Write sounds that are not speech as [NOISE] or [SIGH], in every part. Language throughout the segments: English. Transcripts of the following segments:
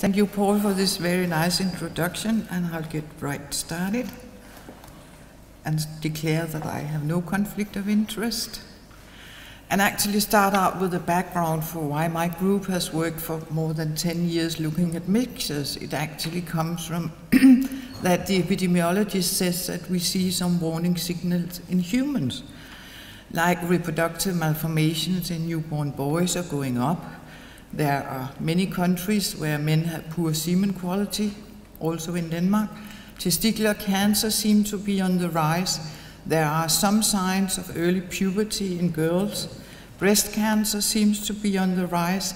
Thank you, Paul, for this very nice introduction, and I'll get right started and declare that I have no conflict of interest. And actually start out with the background for why my group has worked for more than 10 years looking at mixtures. It actually comes from [CLEARS THROAT] that the epidemiologist says that we see some warning signals in humans, like reproductive malformations in newborn boys are going up, there are many countries where men have poor semen quality, also in Denmark. Testicular cancer seems to be on the rise. There are some signs of early puberty in girls. Breast cancer seems to be on the rise.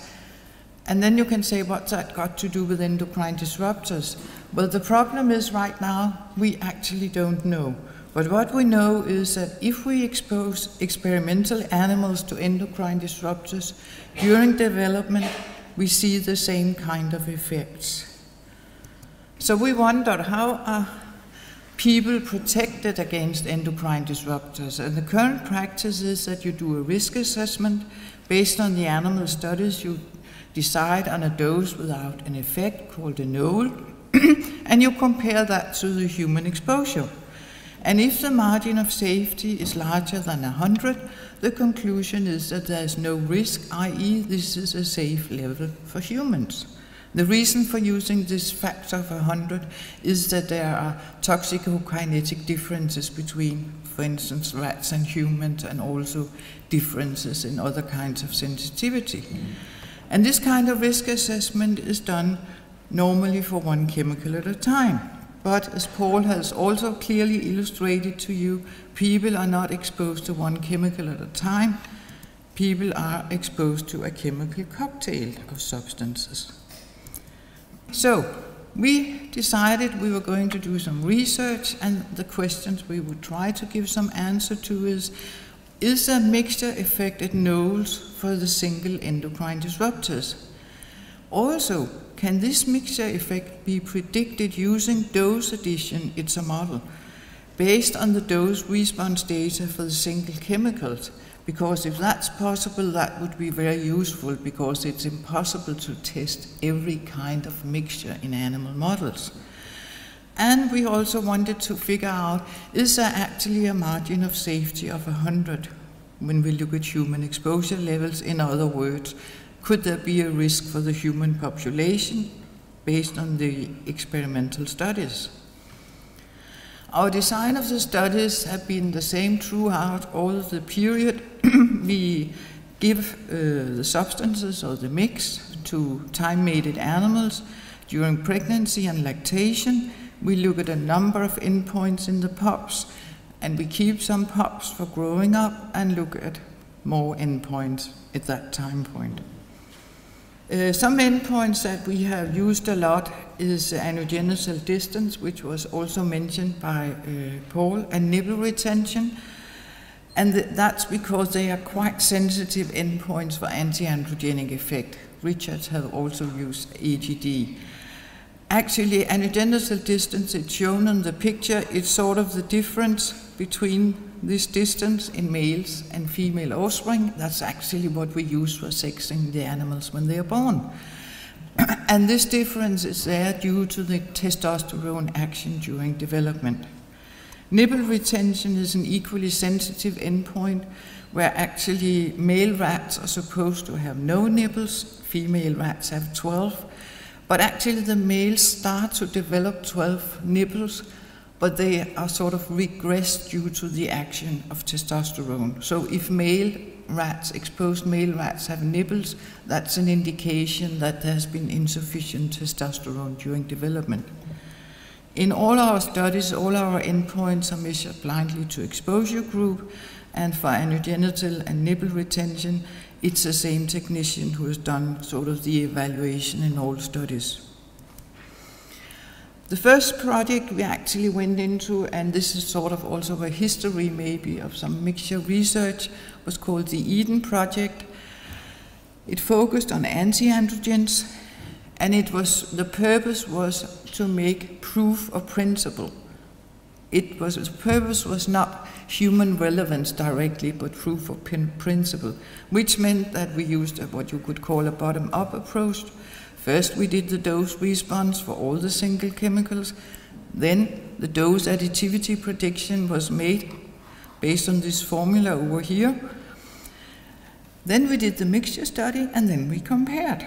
And then you can say, what's that got to do with endocrine disruptors? Well, the problem is right now, we actually don't know. But what we know is that if we expose experimental animals to endocrine disruptors during development, we see the same kind of effects. So we wondered how are people protected against endocrine disruptors? And the current practice is that you do a risk assessment based on the animal studies. You decide on a dose without an effect called a null, [CLEARS THROAT] and you compare that to the human exposure. And if the margin of safety is larger than 100, the conclusion is that there is no risk, i.e., this is a safe level for humans. The reason for using this factor of 100 is that there are toxicokinetic differences between, for instance, rats and humans, and also differences in other kinds of sensitivity. And this kind of risk assessment is done normally for one chemical at a time. But as Paul has also clearly illustrated to you, people are not exposed to one chemical at a time. People are exposed to a chemical cocktail of substances. So, we decided we were going to do some research, and the questions we would try to give some answer to is Is a mixture effect at nulls for the single endocrine disruptors? Also, can this mixture effect be predicted using dose addition, it's a model, based on the dose response data for the single chemicals? Because if that's possible, that would be very useful because it's impossible to test every kind of mixture in animal models. And we also wanted to figure out, is there actually a margin of safety of 100 when we look at human exposure levels? In other words, could there be a risk for the human population based on the experimental studies? Our design of the studies have been the same throughout all the period. [CLEARS THROAT] we give uh, the substances or the mix to time-mated animals during pregnancy and lactation. We look at a number of endpoints in the pups, and we keep some pups for growing up and look at more endpoints at that time point. Uh, some endpoints that we have used a lot is anogenital distance, which was also mentioned by uh, Paul, and nipple retention. And th that's because they are quite sensitive endpoints for anti-androgenic effect. Richard has also used AGD. Actually, anogenital distance, it's shown on the picture, it's sort of the difference between this distance in males and female offspring. That's actually what we use for sexing the animals when they are born. [CLEARS THROAT] and this difference is there due to the testosterone action during development. Nipple retention is an equally sensitive endpoint where actually male rats are supposed to have no nipples, female rats have 12, but actually the males start to develop 12 nipples but they are sort of regressed due to the action of testosterone. So if male rats, exposed male rats have nipples, that's an indication that there has been insufficient testosterone during development. In all our studies, all our endpoints are measured blindly to exposure group, and for anogenital and nipple retention, it's the same technician who has done sort of the evaluation in all studies. The first project we actually went into, and this is sort of also a history maybe of some mixture research, was called the Eden Project. It focused on anti-androgens, and it was the purpose was to make proof of principle. It was the purpose was not human relevance directly, but proof of principle, which meant that we used what you could call a bottom-up approach First, we did the dose response for all the single chemicals. Then, the dose additivity prediction was made based on this formula over here. Then we did the mixture study and then we compared.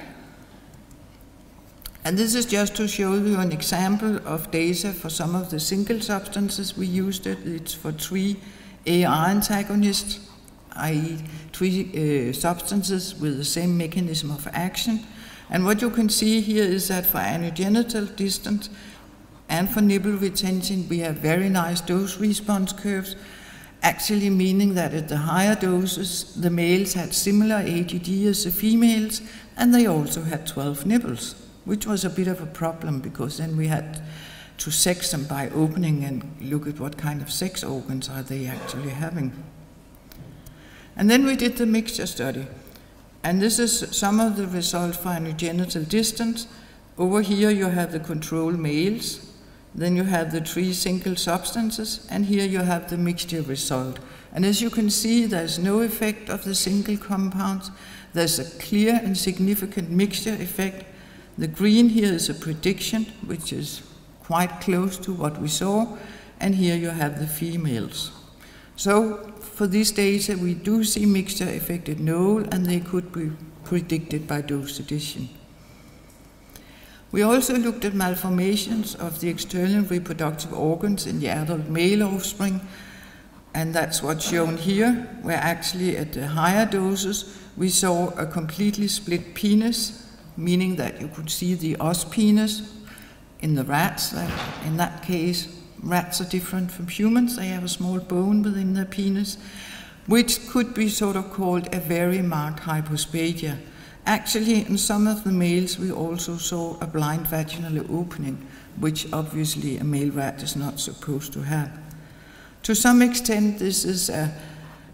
And this is just to show you an example of data for some of the single substances we used. It. It's for three AR antagonists, i.e. three uh, substances with the same mechanism of action. And what you can see here is that for anogenital distance and for nipple retention, we have very nice dose response curves, actually meaning that at the higher doses, the males had similar AGD as the females, and they also had 12 nipples, which was a bit of a problem because then we had to sex them by opening and look at what kind of sex organs are they actually having. And then we did the mixture study. And this is some of the result for anogenital distance. Over here you have the control males, then you have the three single substances, and here you have the mixture result. And as you can see, there's no effect of the single compounds. There's a clear and significant mixture effect. The green here is a prediction, which is quite close to what we saw, and here you have the females. So for this data, we do see mixture affected null, and they could be predicted by dose addition. We also looked at malformations of the external reproductive organs in the adult male offspring, and that's what's shown here, where actually at the higher doses we saw a completely split penis, meaning that you could see the os penis in the rats. In that case, rats are different from humans. They have a small bone within their penis, which could be sort of called a very marked hypospadias. Actually, in some of the males, we also saw a blind vaginal opening, which obviously a male rat is not supposed to have. To some extent, this is uh,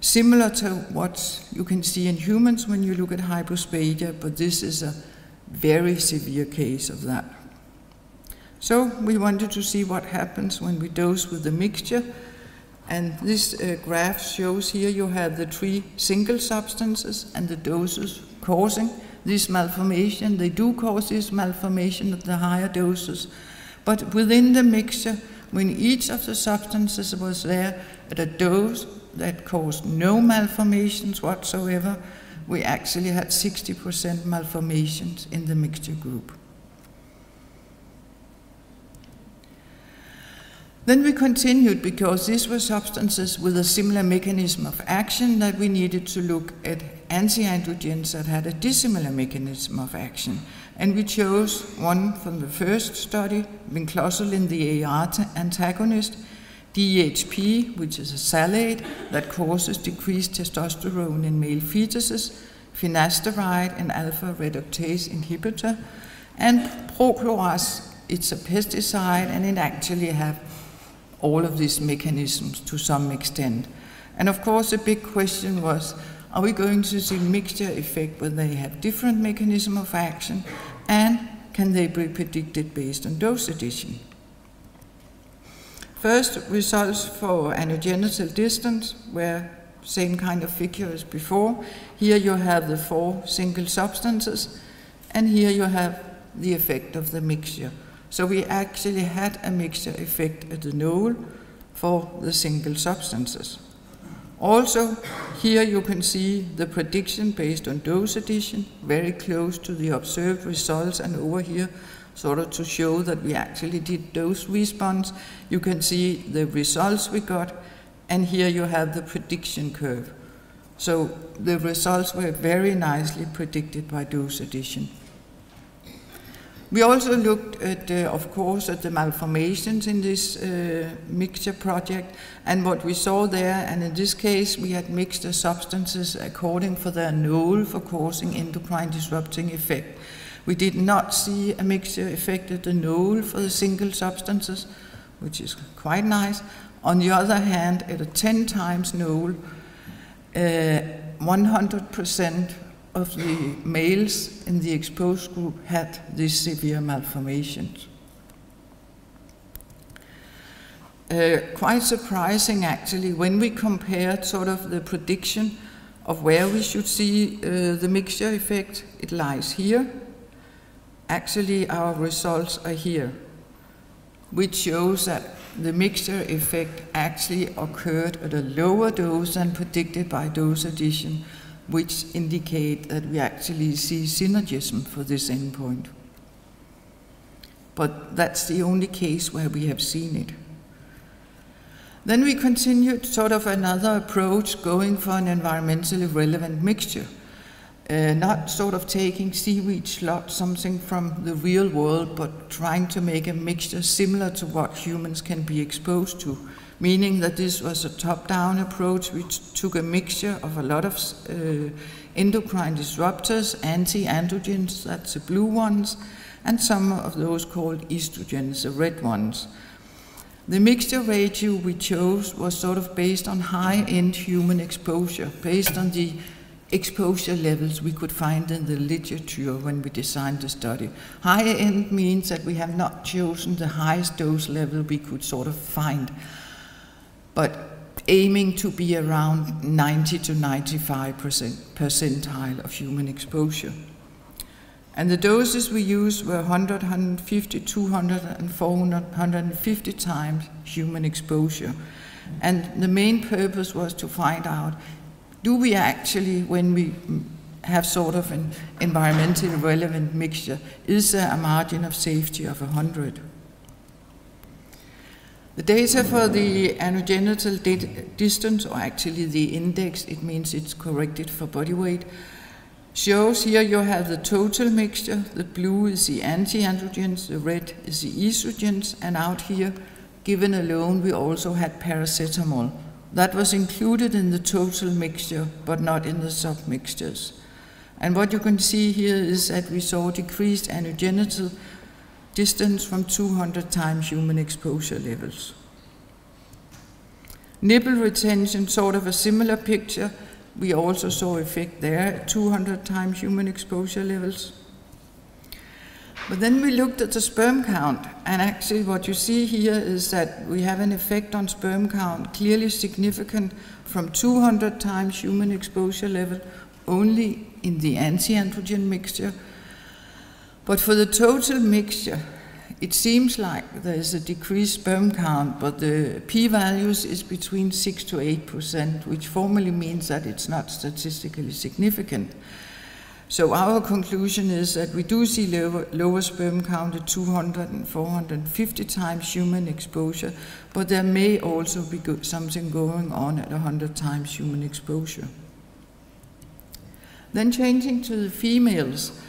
similar to what you can see in humans when you look at hypospadias, but this is a very severe case of that. So we wanted to see what happens when we dose with the mixture. And this uh, graph shows here you have the three single substances and the doses causing this malformation. They do cause this malformation at the higher doses. But within the mixture, when each of the substances was there at a dose that caused no malformations whatsoever, we actually had 60% malformations in the mixture group. Then we continued because these were substances with a similar mechanism of action that we needed to look at anti-androgens that had a dissimilar mechanism of action. And we chose one from the first study, vinclozolin, the AR antagonist, DHP, which is a phthalate that causes decreased testosterone in male fetuses, finasteride, an alpha reductase inhibitor, and prochloras, it's a pesticide, and it actually have all of these mechanisms to some extent. And of course, the big question was, are we going to see mixture effect where they have different mechanism of action and can they be predicted based on dose addition? First, results for anogenital distance, where same kind of figure as before. Here you have the four single substances, and here you have the effect of the mixture. So we actually had a mixture effect at the null for the single substances. Also, here you can see the prediction based on dose addition, very close to the observed results, and over here, sort of to show that we actually did dose response, you can see the results we got, and here you have the prediction curve. So the results were very nicely predicted by dose addition. We also looked at, uh, of course, at the malformations in this uh, mixture project and what we saw there, and in this case we had mixed the substances according for their null for causing endocrine disrupting effect. We did not see a mixture effect at the null for the single substances, which is quite nice. On the other hand, at a 10 times null, 100% uh, of the males in the exposed group had these severe malformations. Uh, quite surprising actually when we compared sort of the prediction of where we should see uh, the mixture effect, it lies here. actually our results are here, which shows that the mixture effect actually occurred at a lower dose than predicted by dose addition, which indicate that we actually see synergism for this endpoint. But that's the only case where we have seen it. Then we continued sort of another approach going for an environmentally relevant mixture. Uh, not sort of taking seaweed slot, something from the real world, but trying to make a mixture similar to what humans can be exposed to. Meaning that this was a top down approach which took a mixture of a lot of uh, endocrine disruptors, anti androgens, that's the blue ones, and some of those called estrogens, the red ones. The mixture ratio we chose was sort of based on high end human exposure, based on the exposure levels we could find in the literature when we designed the study. High end means that we have not chosen the highest dose level we could sort of find, but aiming to be around 90 to 95 percent percentile of human exposure. And the doses we used were 100, 150, 200, and 400, 150 times human exposure. And the main purpose was to find out do we actually, when we have sort of an environmentally relevant mixture, is there a margin of safety of 100? The data for the anogenital distance, or actually the index, it means it's corrected for body weight, shows here you have the total mixture. The blue is the anti-androgens, the red is the estrogens, and out here, given alone, we also had paracetamol. That was included in the total mixture, but not in the submixtures. And what you can see here is that we saw decreased anogenital distance from 200 times human exposure levels. Nipple retention, sort of a similar picture, we also saw effect there, 200 times human exposure levels. But then we looked at the sperm count, and actually what you see here is that we have an effect on sperm count clearly significant from 200 times human exposure level only in the anti-androgen mixture. But for the total mixture, it seems like there's a decreased sperm count, but the p-values is between 6 to 8%, which formally means that it's not statistically significant. So our conclusion is that we do see lower, lower, sperm count at 200 and 450 times human exposure, but there may also be go something going on at 100 times human exposure. Then changing to the females,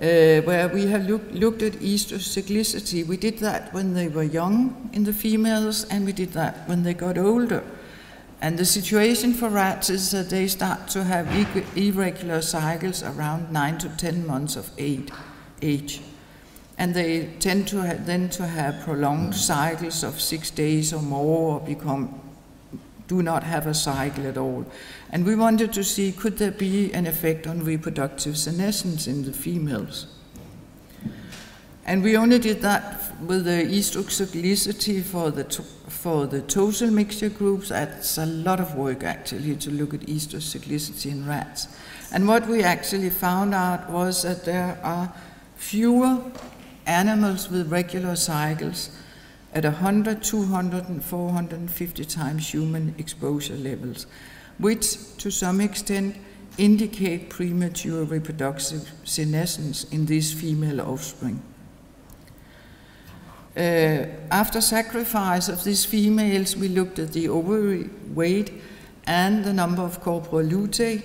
uh, where we have look, looked at estrocyclicity. We did that when they were young in the females, and we did that when they got older. And the situation for rats is that they start to have irregular cycles around 9 to 10 months of age. And they tend to then to have prolonged cycles of six days or more, or become do not have a cycle at all. And we wanted to see could there be an effect on reproductive senescence in the females. And we only did that with the estrocyclicity for the, for the total mixture groups. That's a lot of work actually to look at estrocyclicity in rats. And what we actually found out was that there are fewer animals with regular cycles at 100, 200, and 450 times human exposure levels, which to some extent indicate premature reproductive senescence in these female offspring. Uh, after sacrifice of these females, we looked at the ovary weight and the number of corporal lutein,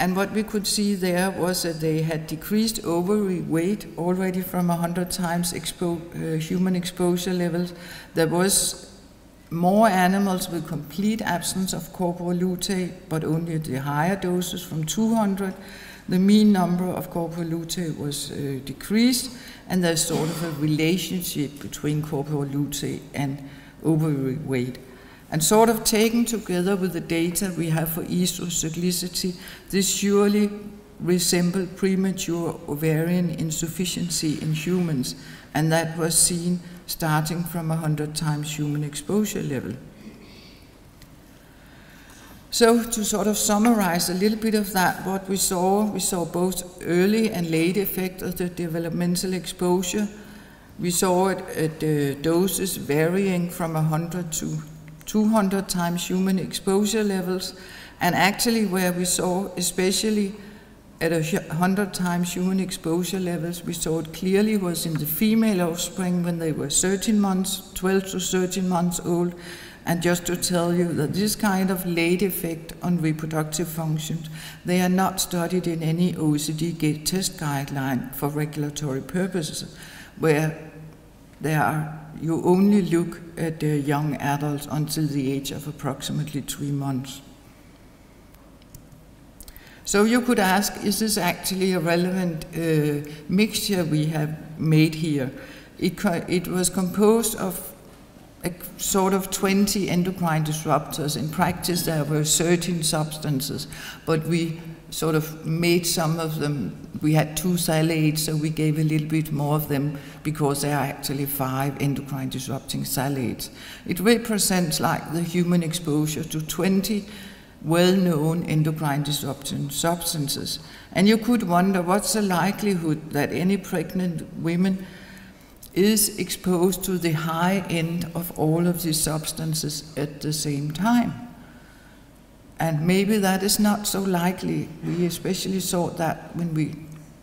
and what we could see there was that they had decreased ovary weight already from 100 times expo uh, human exposure levels. There was more animals with complete absence of corporal lutein, but only at the higher doses from 200. The mean number of corporal lutein was uh, decreased, and there's sort of a relationship between corporal lutein and ovary weight. And sort of taken together with the data we have for estrocyclicity, this surely resemble premature ovarian insufficiency in humans, and that was seen starting from 100 times human exposure level. So to sort of summarize a little bit of that, what we saw, we saw both early and late effect of the developmental exposure. We saw it at uh, doses varying from 100 to 200 times human exposure levels, and actually where we saw, especially at 100 times human exposure levels, we saw it clearly was in the female offspring when they were 13 months, 12 to 13 months old. And just to tell you that this kind of late effect on reproductive functions, they are not studied in any OECD test guideline for regulatory purposes, where there are you only look at the young adults until the age of approximately three months. So you could ask, is this actually a relevant uh, mixture we have made here? It, it was composed of a sort of 20 endocrine disruptors. In practice, there were 13 substances, but we sort of made some of them. We had two phthalates, so we gave a little bit more of them because there are actually five endocrine disrupting phthalates. It represents like the human exposure to 20 well-known endocrine disrupting substances. And you could wonder what's the likelihood that any pregnant women is exposed to the high end of all of these substances at the same time. And maybe that is not so likely. We especially saw that when we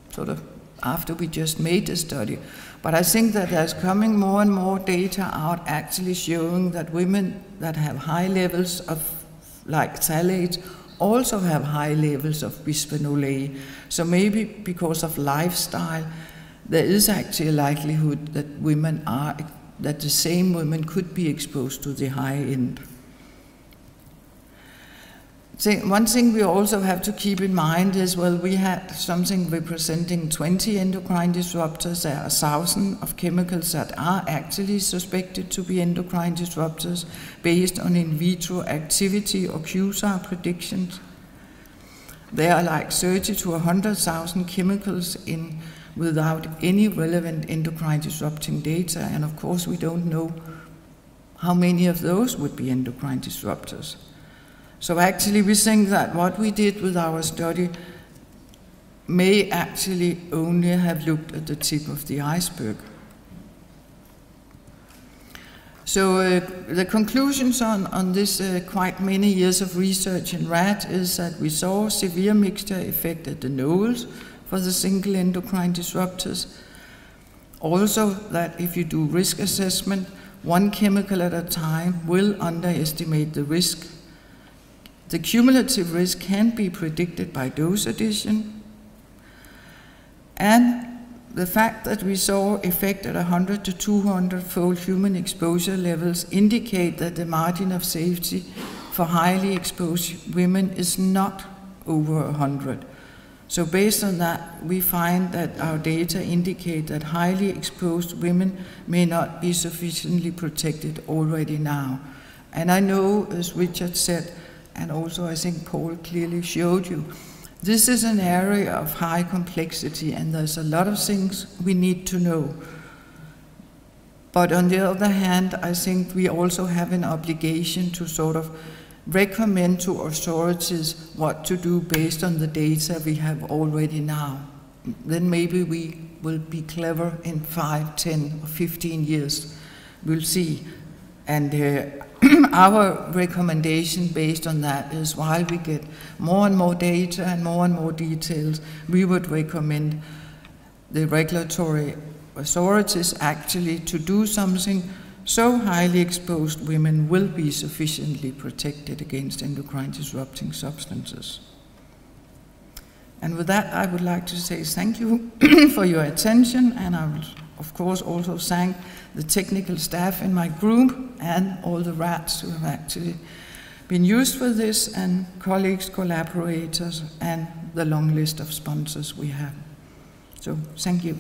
sort of, after we just made the study. But I think that there's coming more and more data out actually showing that women that have high levels of like phthalates also have high levels of bisphenol A. So maybe because of lifestyle, there is actually a likelihood that women are, that the same women could be exposed to the high end one thing we also have to keep in mind is, well, we had something representing 20 endocrine disruptors. There are a thousand of chemicals that are actually suspected to be endocrine disruptors based on in vitro activity or QSAR predictions. There are like 30 to 100,000 chemicals in without any relevant endocrine disrupting data. And of course, we don't know how many of those would be endocrine disruptors. So actually we think that what we did with our study may actually only have looked at the tip of the iceberg. So uh, the conclusions on, on this uh, quite many years of research in rat is that we saw severe mixture effect at the nose for the single endocrine disruptors. Also that if you do risk assessment, one chemical at a time will underestimate the risk the cumulative risk can be predicted by dose addition. And the fact that we saw effect at 100 to 200 fold human exposure levels indicate that the margin of safety for highly exposed women is not over 100. So based on that, we find that our data indicate that highly exposed women may not be sufficiently protected already now. And I know, as Richard said, and also I think Paul clearly showed you. This is an area of high complexity, and there's a lot of things we need to know. But on the other hand, I think we also have an obligation to sort of recommend to authorities what to do based on the data we have already now. Then maybe we will be clever in 5, 10, or 15 years. We'll see. And uh, [CLEARS THROAT] our recommendation based on that is while we get more and more data and more and more details, we would recommend the regulatory authorities actually to do something so highly exposed women will be sufficiently protected against endocrine disrupting substances. And with that, I would like to say thank you [CLEARS THROAT] for your attention, and I will, of course, also thank the technical staff in my group and all the rats who have actually been used for this, and colleagues, collaborators, and the long list of sponsors we have. So, thank you.